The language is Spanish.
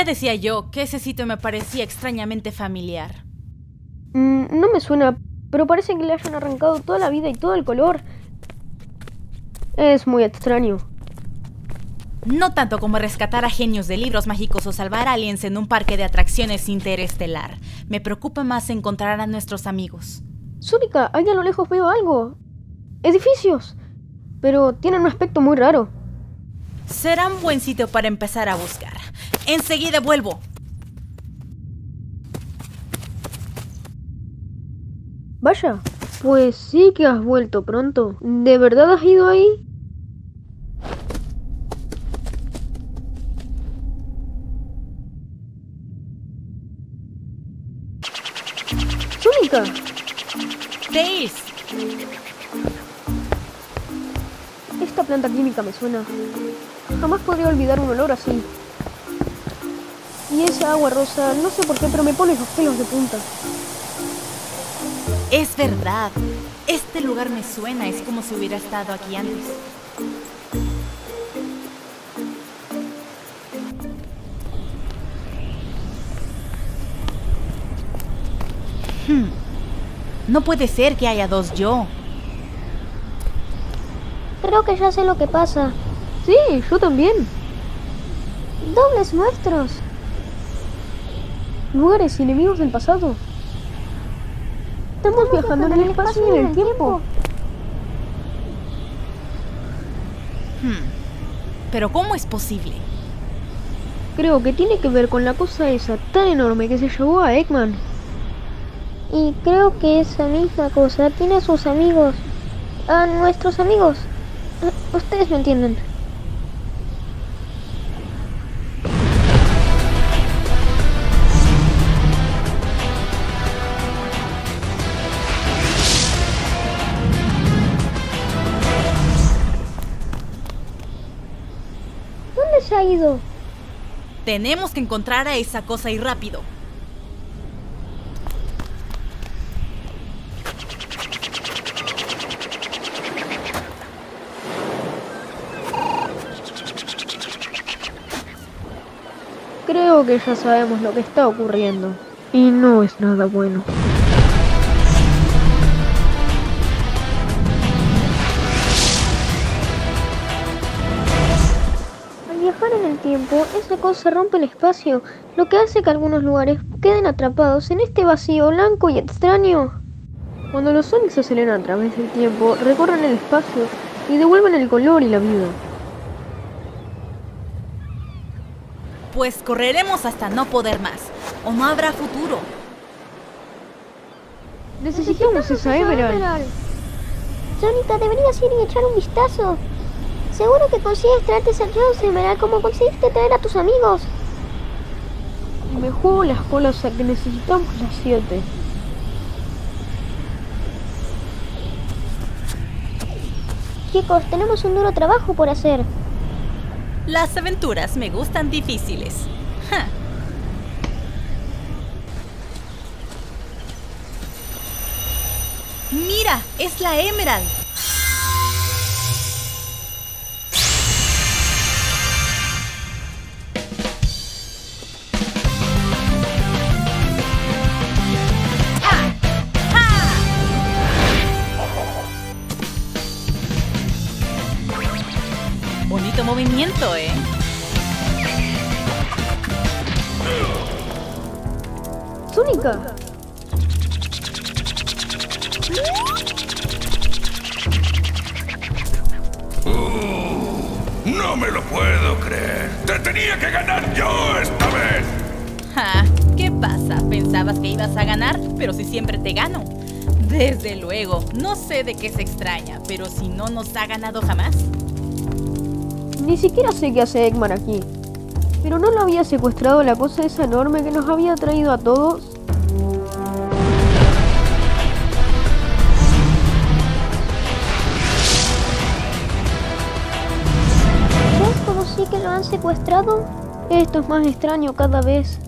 Ya decía yo que ese sitio me parecía extrañamente familiar. Mm, no me suena, pero parece que le hayan arrancado toda la vida y todo el color. Es muy extraño. No tanto como rescatar a genios de libros mágicos o salvar aliens en un parque de atracciones interestelar. Me preocupa más encontrar a nuestros amigos. Zúrica, ahí a lo lejos veo algo. Edificios. Pero tienen un aspecto muy raro. Será un buen sitio para empezar a buscar. Enseguida vuelvo. Vaya, pues sí que has vuelto pronto. ¿De verdad has ido ahí? ¡Zúnica! Tails, planta química me suena. Jamás podría olvidar un olor así. Y esa agua rosa, no sé por qué, pero me pone los pelos de punta. es verdad. Este lugar me suena, es como si hubiera estado aquí antes. Hmm. No puede ser que haya dos yo. Creo que ya sé lo que pasa. Sí, yo también. Dobles nuestros. Lugares y enemigos del pasado. Estamos viajando en el espacio y en el tiempo. Hmm. Pero ¿cómo es posible? Creo que tiene que ver con la cosa esa tan enorme que se llevó a Eggman. Y creo que esa misma cosa tiene a sus amigos. A nuestros amigos. Ustedes me entienden. ¿Dónde se ha ido? Tenemos que encontrar a esa cosa y rápido. Creo que ya sabemos lo que está ocurriendo. Y no es nada bueno. Al viajar en el tiempo, esa cosa rompe el espacio, lo que hace que algunos lugares queden atrapados en este vacío blanco y extraño. Cuando los Sonics se aceleran a través del tiempo, recorren el espacio y devuelven el color y la vida. Pues correremos hasta no poder más. O no habrá futuro. Necesitamos esa Emerald. Sonita, deberías ir y echar un vistazo. Seguro que consigues traerte ese Rose Emerald como conseguiste traer a tus amigos. Me juego las colas a que necesitamos las 7. Chicos, tenemos un duro trabajo por hacer. Las aventuras me gustan difíciles. Mira, es la Emerald. Bonito movimiento, ¿eh? ¡Sónica! No me lo puedo creer. Te tenía que ganar yo esta vez. Ja, ¿Qué pasa? ¿Pensabas que ibas a ganar? Pero si siempre te gano. Desde luego, no sé de qué se extraña, pero si no nos ha ganado jamás. Ni siquiera sé qué hace Eggman aquí. Pero no lo había secuestrado la cosa esa enorme que nos había traído a todos. ¿Ves cómo sí que lo han secuestrado? Esto es más extraño cada vez.